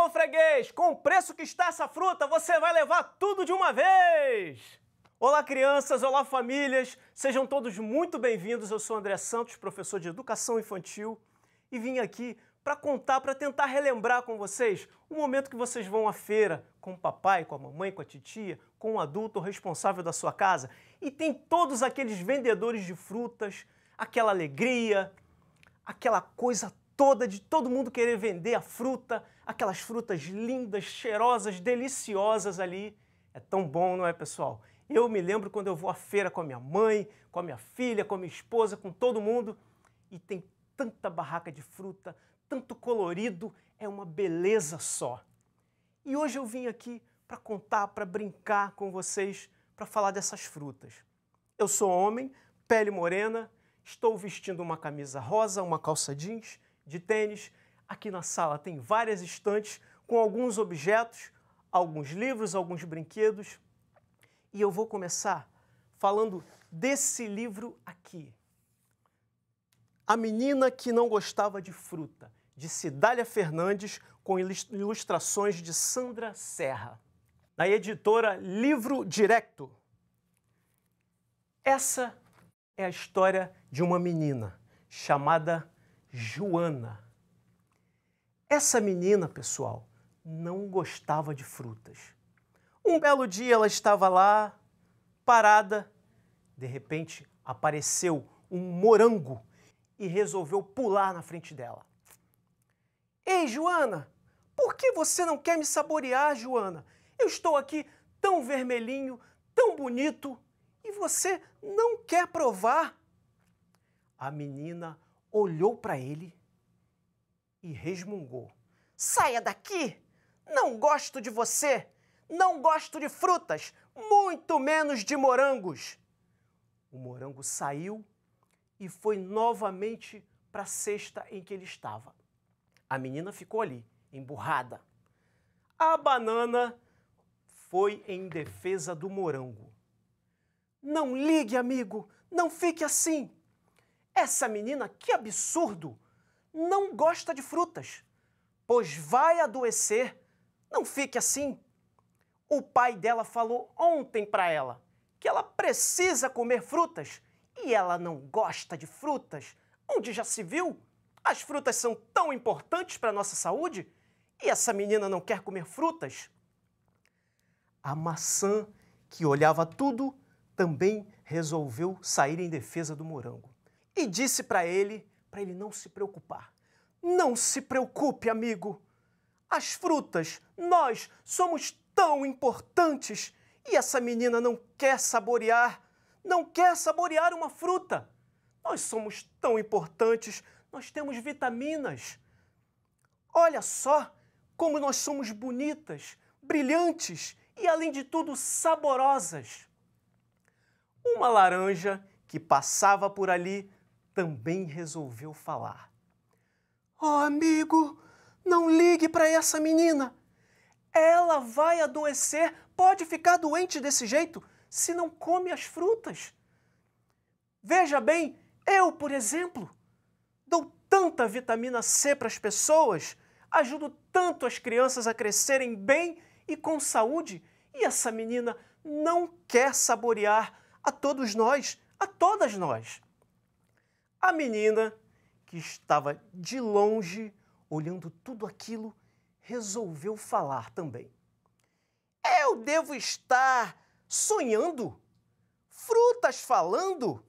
alô freguês! Com o preço que está essa fruta, você vai levar tudo de uma vez! Olá crianças, olá famílias, sejam todos muito bem-vindos. Eu sou André Santos, professor de Educação Infantil, e vim aqui para contar, para tentar relembrar com vocês o momento que vocês vão à feira com o papai, com a mamãe, com a titia, com o adulto responsável da sua casa, e tem todos aqueles vendedores de frutas, aquela alegria, aquela coisa toda de todo mundo querer vender a fruta, aquelas frutas lindas, cheirosas, deliciosas ali. É tão bom, não é, pessoal? Eu me lembro quando eu vou à feira com a minha mãe, com a minha filha, com a minha esposa, com todo mundo, e tem tanta barraca de fruta, tanto colorido, é uma beleza só. E hoje eu vim aqui para contar, para brincar com vocês, para falar dessas frutas. Eu sou homem, pele morena, estou vestindo uma camisa rosa, uma calça jeans, de tênis. Aqui na sala tem várias estantes com alguns objetos, alguns livros, alguns brinquedos. E eu vou começar falando desse livro aqui. A Menina que Não Gostava de Fruta, de Cidália Fernandes, com ilustrações de Sandra Serra, na editora Livro Directo. Essa é a história de uma menina chamada Joana. Essa menina, pessoal, não gostava de frutas. Um belo dia ela estava lá, parada, de repente apareceu um morango e resolveu pular na frente dela. Ei, Joana, por que você não quer me saborear, Joana? Eu estou aqui tão vermelhinho, tão bonito, e você não quer provar? A menina olhou para ele e resmungou: Saia daqui! Não gosto de você! Não gosto de frutas, muito menos de morangos! O morango saiu e foi novamente para a cesta em que ele estava. A menina ficou ali, emburrada. A banana foi em defesa do morango. Não ligue, amigo, não fique assim. Essa menina, que absurdo! Não gosta de frutas, pois vai adoecer. Não fique assim. O pai dela falou ontem para ela que ela precisa comer frutas e ela não gosta de frutas. Onde já se viu? As frutas são tão importantes para a nossa saúde e essa menina não quer comer frutas? A maçã, que olhava tudo, também resolveu sair em defesa do morango e disse para ele, para ele não se preocupar. Não se preocupe, amigo. As frutas, nós somos tão importantes e essa menina não quer saborear, não quer saborear uma fruta. Nós somos tão importantes, nós temos vitaminas. Olha só como nós somos bonitas, brilhantes e, além de tudo, saborosas. Uma laranja que passava por ali também resolveu falar. Oh, amigo, não ligue para essa menina. Ela vai adoecer, pode ficar doente desse jeito se não come as frutas. Veja bem, eu, por exemplo, dou tanta vitamina C para as pessoas, ajudo tanto as crianças a crescerem bem e com saúde, e essa menina não quer saborear a todos nós, a todas nós. A menina, que estava de longe olhando tudo aquilo, resolveu falar também. Eu devo estar sonhando? Frutas falando?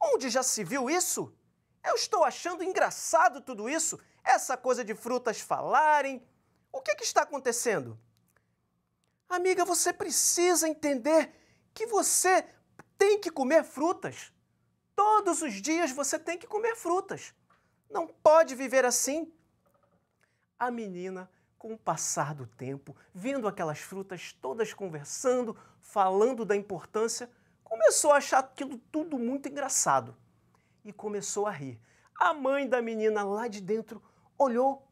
Onde já se viu isso? Eu estou achando engraçado tudo isso, essa coisa de frutas falarem. O que, que está acontecendo? Amiga, você precisa entender que você tem que comer frutas. Todos os dias você tem que comer frutas. Não pode viver assim. A menina, com o passar do tempo, vendo aquelas frutas todas conversando, falando da importância, começou a achar aquilo tudo muito engraçado e começou a rir. A mãe da menina lá de dentro olhou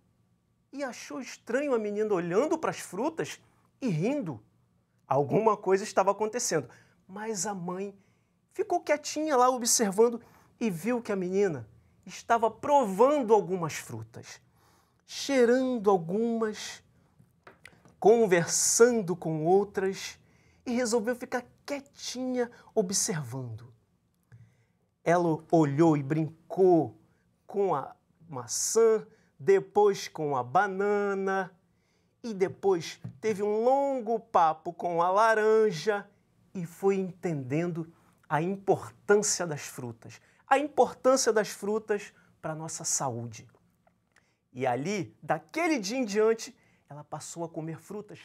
e achou estranho a menina olhando para as frutas e rindo. Alguma coisa estava acontecendo, mas a mãe ficou quietinha lá observando e viu que a menina estava provando algumas frutas, cheirando algumas conversando com outras e resolveu ficar quietinha observando. Ela olhou e brincou com a maçã, depois com a banana e depois teve um longo papo com a laranja e foi entendendo a importância das frutas, a importância das frutas para a nossa saúde. E ali, daquele dia em diante, ela passou a comer frutas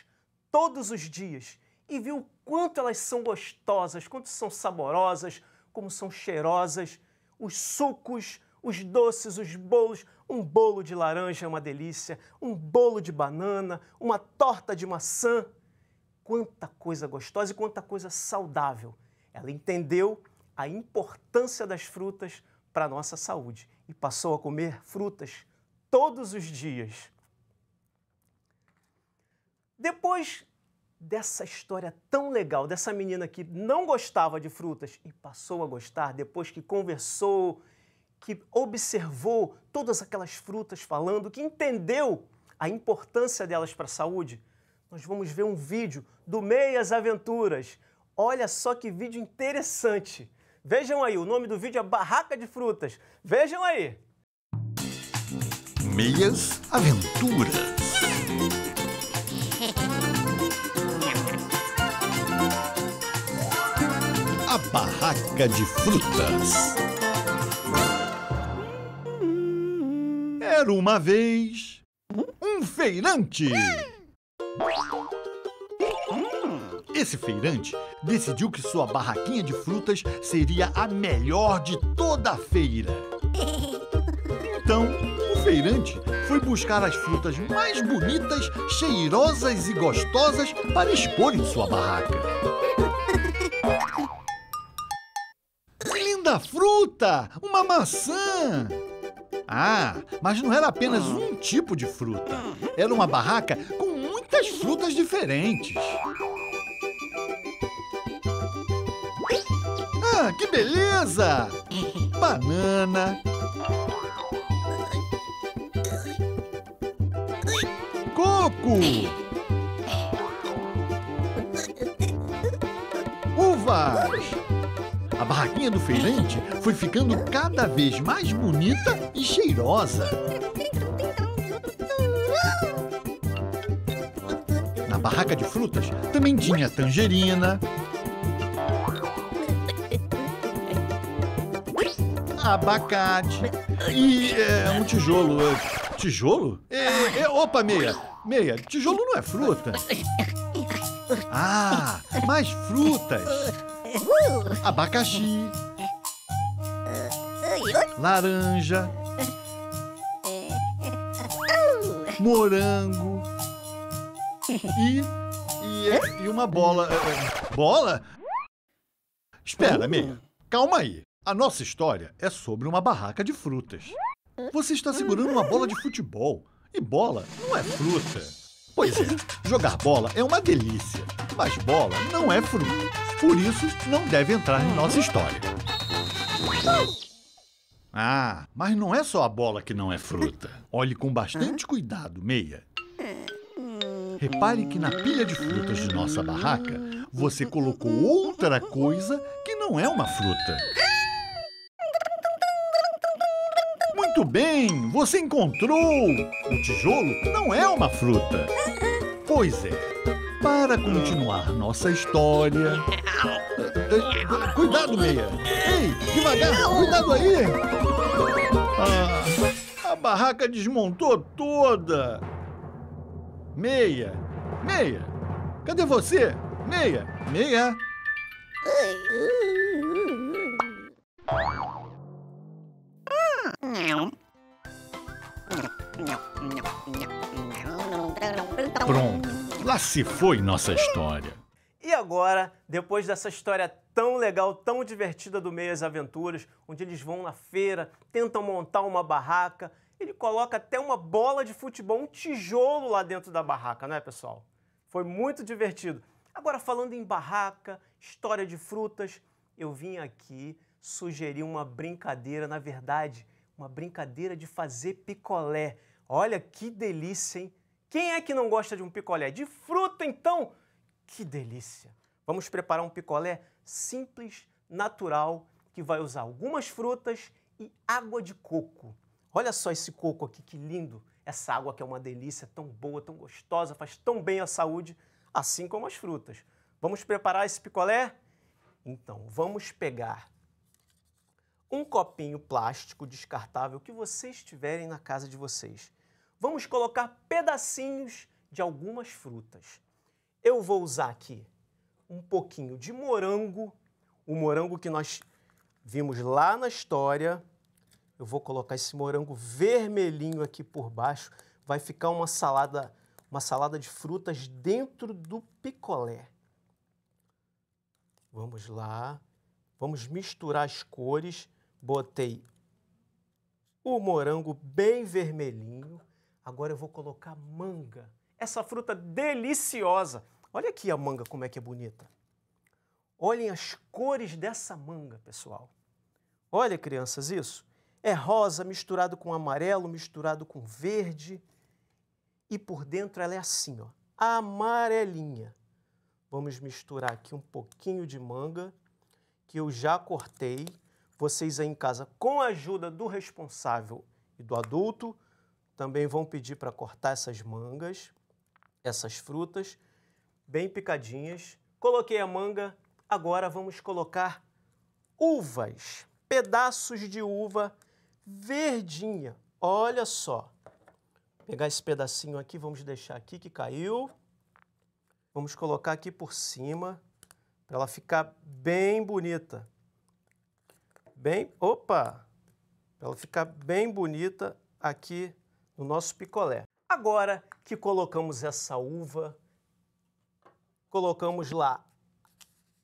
todos os dias e viu o quanto elas são gostosas, quanto são saborosas, como são cheirosas, os sucos, os doces, os bolos. Um bolo de laranja é uma delícia, um bolo de banana, uma torta de maçã. Quanta coisa gostosa e quanta coisa saudável. Ela entendeu a importância das frutas para a nossa saúde e passou a comer frutas todos os dias. Depois dessa história tão legal, dessa menina que não gostava de frutas e passou a gostar depois que conversou, que observou todas aquelas frutas falando, que entendeu a importância delas para a saúde, nós vamos ver um vídeo do Meias Aventuras. Olha só que vídeo interessante. Vejam aí, o nome do vídeo é Barraca de Frutas. Vejam aí. Meias Aventuras. A Barraca de Frutas. Era uma vez um feirante. Esse feirante decidiu que sua barraquinha de frutas seria a melhor de toda a feira. Então, o feirante foi buscar as frutas mais bonitas, cheirosas e gostosas para expor em sua barraca. Linda fruta! Uma maçã! Ah, mas não era apenas um tipo de fruta. Era uma barraca com muitas frutas diferentes. Que beleza! Banana. Coco. Uvas. A barraquinha do feirante foi ficando cada vez mais bonita e cheirosa. Na barraca de frutas também tinha tangerina, abacate e é, um tijolo. É, tijolo? É, é, opa, meia! Meia, tijolo não é fruta. Ah, mais frutas. Abacaxi. Laranja. Morango. E, e, e uma bola. Bola? Espera, Meia. Calma aí. A nossa história é sobre uma barraca de frutas. Você está segurando uma bola de futebol. E bola não é fruta. Pois é, jogar bola é uma delícia. Mas bola não é fruta. Por isso, não deve entrar em nossa história. Ah, mas não é só a bola que não é fruta. Olhe com bastante cuidado, Meia. Repare que na pilha de frutas de nossa barraca, você colocou outra coisa que não é uma fruta. Muito bem, você encontrou! O tijolo não é uma fruta. Pois é. Para continuar nossa história. Cuidado, Meia! Ei, devagar, cuidado aí! Ah, a barraca desmontou toda! Meia! Meia! Cadê você? Meia! Meia! Pronto, lá se foi nossa história. E agora, depois dessa história tão legal, tão divertida do Meias Aventuras, onde eles vão na feira, tentam montar uma barraca, ele coloca até uma bola de futebol, um tijolo lá dentro da barraca, não é, pessoal? Foi muito divertido. Agora, falando em barraca, história de frutas, eu vim aqui sugerir uma brincadeira, na verdade, uma brincadeira de fazer picolé. Olha que delícia, hein? Quem é que não gosta de um picolé? De fruta, então? Que delícia! Vamos preparar um picolé simples, natural, que vai usar algumas frutas e água de coco. Olha só esse coco aqui, que lindo! Essa água que é uma delícia, tão boa, tão gostosa, faz tão bem à saúde, assim como as frutas. Vamos preparar esse picolé? Então, vamos pegar um copinho plástico descartável que vocês tiverem na casa de vocês. Vamos colocar pedacinhos de algumas frutas. Eu vou usar aqui um pouquinho de morango, o morango que nós vimos lá na história. Eu vou colocar esse morango vermelhinho aqui por baixo. Vai ficar uma salada, uma salada de frutas dentro do picolé. Vamos lá. Vamos misturar as cores. Botei o morango bem vermelhinho. Agora eu vou colocar manga. Essa fruta deliciosa. Olha aqui a manga como é que é bonita. Olhem as cores dessa manga, pessoal. Olha, crianças, isso. É rosa misturado com amarelo, misturado com verde. E por dentro ela é assim, ó, amarelinha. Vamos misturar aqui um pouquinho de manga, que eu já cortei. Vocês aí em casa, com a ajuda do responsável e do adulto, também vão pedir para cortar essas mangas, essas frutas, bem picadinhas. Coloquei a manga, agora vamos colocar uvas, pedaços de uva verdinha. Olha só. Vou pegar esse pedacinho aqui, vamos deixar aqui que caiu. Vamos colocar aqui por cima para ela ficar bem bonita bem, opa, ela ficar bem bonita aqui no nosso picolé. Agora que colocamos essa uva, colocamos lá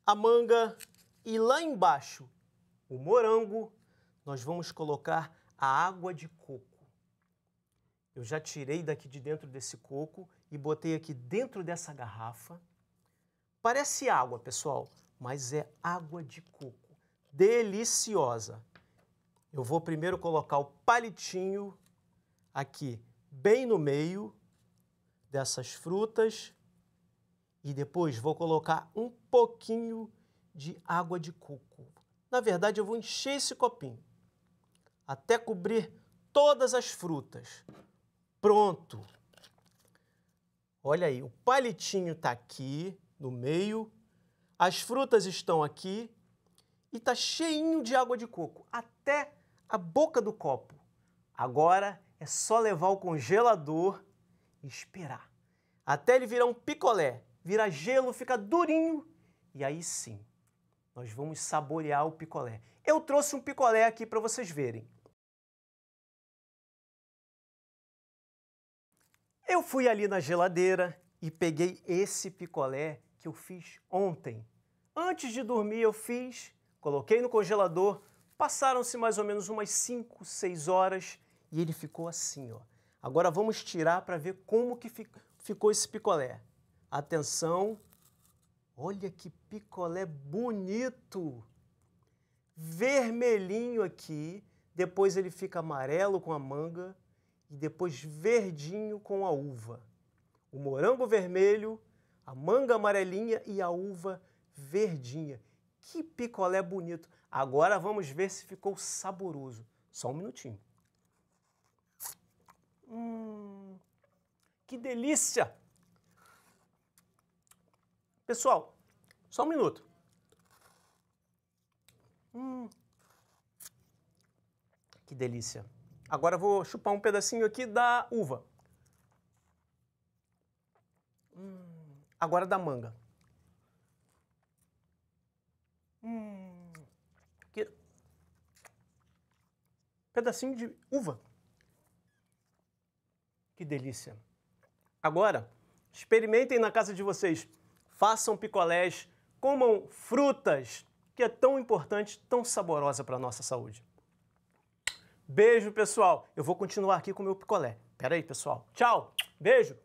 a manga e lá embaixo o morango, nós vamos colocar a água de coco. Eu já tirei daqui de dentro desse coco e botei aqui dentro dessa garrafa. Parece água, pessoal, mas é água de coco deliciosa. Eu vou primeiro colocar o palitinho aqui bem no meio dessas frutas e depois vou colocar um pouquinho de água de coco. Na verdade, eu vou encher esse copinho até cobrir todas as frutas. Pronto! Olha aí, o palitinho está aqui no meio, as frutas estão aqui e tá cheinho de água de coco, até a boca do copo. Agora é só levar o congelador e esperar. Até ele virar um picolé, virar gelo, fica durinho e aí sim, nós vamos saborear o picolé. Eu trouxe um picolé aqui para vocês verem. Eu fui ali na geladeira e peguei esse picolé que eu fiz ontem. Antes de dormir eu fiz Coloquei no congelador, passaram-se mais ou menos umas 5, 6 horas e ele ficou assim, ó. Agora vamos tirar para ver como que ficou esse picolé. Atenção, olha que picolé bonito! Vermelhinho aqui, depois ele fica amarelo com a manga e depois verdinho com a uva. O morango vermelho, a manga amarelinha e a uva verdinha. Que picolé bonito. Agora vamos ver se ficou saboroso. Só um minutinho. Hum, que delícia! Pessoal, só um minuto. Hum, que delícia. Agora eu vou chupar um pedacinho aqui da uva. Hum, agora da manga. Hum, que... Pedacinho de uva. Que delícia. Agora, experimentem na casa de vocês. Façam picolés, comam frutas, que é tão importante, tão saborosa para a nossa saúde. Beijo, pessoal. Eu vou continuar aqui com o meu picolé. Pera aí, pessoal. Tchau. Beijo.